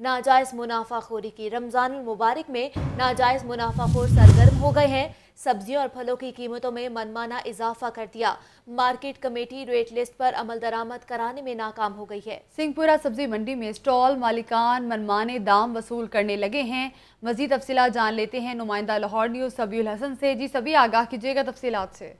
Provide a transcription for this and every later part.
नाजायज मुनाफाखोरी की रमज़ान मुबारक में नाजायज मुनाफाखोर सरगर्म हो गए हैं। सब्जियों और फलों की कीमतों में मनमाना इजाफा कर दिया। मार्केट कमेटी रेट लिस्ट पर अमल दरामद कराने में नाकाम हो गई है। सिंहपुरा सब्ज़ी मंडी में स्टॉल मालिकान मनमाने दाम वसूल करने लगे हैं। मजीद तफसीत जान लेते हैं। नुमाइंदा लाहौर न्यूज़ सबील हसन से। जी सभी आगाह कीजिएगा तफसीत से।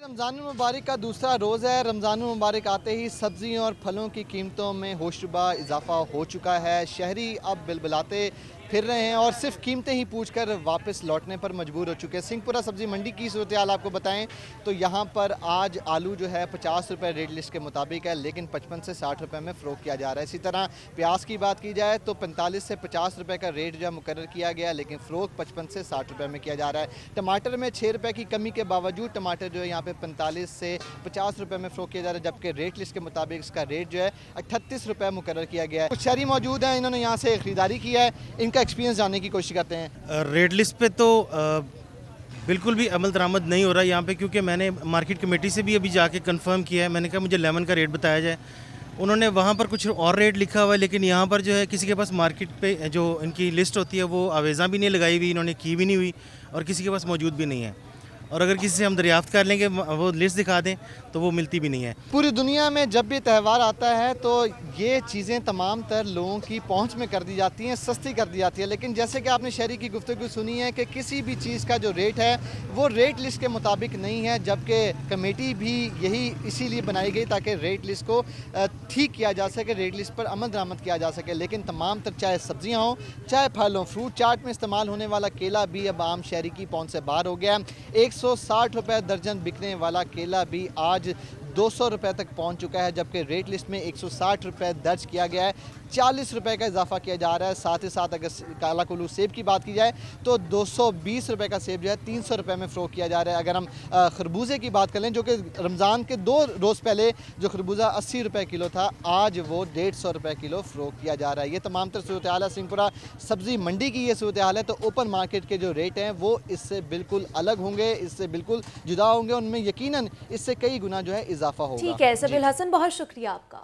रमज़ान मुबारक का दूसरा रोज़ है। रमज़ान मुबारक आते ही सब्जियों और फलों की कीमतों में होशुबा इजाफा हो चुका है। शहरी अब बिलबिलाते फिर रहे हैं और सिर्फ़ कीमतें ही पूछ कर वापस लौटने पर मजबूर हो चुके हैं। सिंहपुरा सब्ज़ी मंडी की सूरत हाल आपको बताएँ तो यहाँ पर आज आलू जो है पचास रुपये रेट लिस्ट के मुताबिक है, लेकिन पचपन से साठ रुपये में फ़रोख किया जा रहा है। इसी तरह प्याज की बात की जाए तो पैंतालीस से पचास रुपये का रेट जो है मुकर किया गया लेकिन फ़रोख पचपन से साठ रुपये में किया जा रहा है। टमाटर में छः रुपये की कमी के बावजूद टमाटर जो है यहाँ पर पैंतालीस से पचास रुपये में फ़रोख किया जा रहा है, जबकि रेट लिस्ट के मुताबिक इसका रेट जो है अट्ठतीस रुपये मुकर किया गया है। कुछ शहरी मौजूद हैं, इन्होंने यहाँ से ख़रीदारी की है। इनका एक्सपीरियंस जानने की कोशिश करते हैं। रेड लिस्ट पे तो बिल्कुल भी अमल दरामद नहीं हो रहा है यहाँ पे, क्योंकि मैंने मार्केट कमेटी से भी अभी जाके कंफर्म किया है। मैंने कहा, मुझे लेमन का रेट बताया जाए। उन्होंने वहाँ पर कुछ और रेट लिखा हुआ है, लेकिन यहाँ पर जो है किसी के पास मार्केट पे जो इनकी लिस्ट होती है, वो आवेज़ा भी नहीं लगाई हुई, इन्होंने की भी नहीं हुई और किसी के पास मौजूद भी नहीं है। और अगर किसी से हम दरियाफ्त कर लेंगे वो लिस्ट दिखा दें तो वो मिलती भी नहीं है। पूरी दुनिया में जब भी त्यौहार आता है तो ये चीज़ें तमाम तर लोगों की पहुँच में कर दी जाती हैं, सस्ती कर दी जाती है। लेकिन जैसे कि आपने शहरी की गुफ्तु सुनी है कि किसी भी चीज़ का जो रेट है, वो रेट लिस्ट के मुताबिक नहीं है, जबकि कमेटी भी यही इसीलिए बनाई गई ताकि रेट लिस्ट को ठीक किया जा सके रेट लिस्ट पर अमल दरामद किया जा सके। लेकिन तमाम तर चाहे सब्ज़ियाँ हों, चाहे फल हों फ्रूट चाट में इस्तेमाल होने वाला केला भी अब आम शहरी की पहुँच से बाहर हो गया है। एक सौ साठ रुपये दर्जन बिकने वाला केला भी आज दो सौ रुपये तक पहुँच चुका है, जबकि रेट लिस्ट में एक रुपये दर्ज किया गया है। चालीस रुपये का इजाफा किया जा रहा है, साथ ही साथ अगर काला कुल्लू सेब की बात की जाए तो दो रुपये का सेब जो है, तीन सौ रुपये में फ़रोख किया जा रहा है। अगर हम खरबूजे की बात कर जो कि रमज़ान के दो रोज़ पहले जो खरबूजा अस्सी रुपये किलो था, आज वो डेढ़ सौ रुपये किलो फ़रोख किया जा रहा है। ये तमाम तर सूरत हाल है, सिंहपुरा सब्ज़ी मंडी की ये सूरत हाल है तो ओपन मार्केट के जो रेट हैं, वो इससे बिल्कुल अलग होंगे, इससे बिल्कुल जुदा होंगे उनमें यकीन इससे कई गुना जो है इजाफा होगा। ठीक है सबिल हसन बहुत शुक्रिया आपका।